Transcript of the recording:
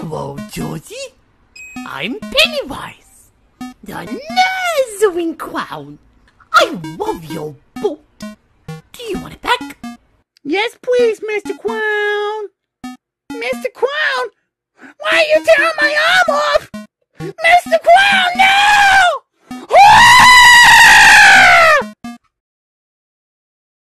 Hello, Georgie. I'm Pennywise, the Nazarene Clown. I love your boat. Do you want it back? Yes, please, Mr. Clown. Mr. Clown, why are you tearing my arm off?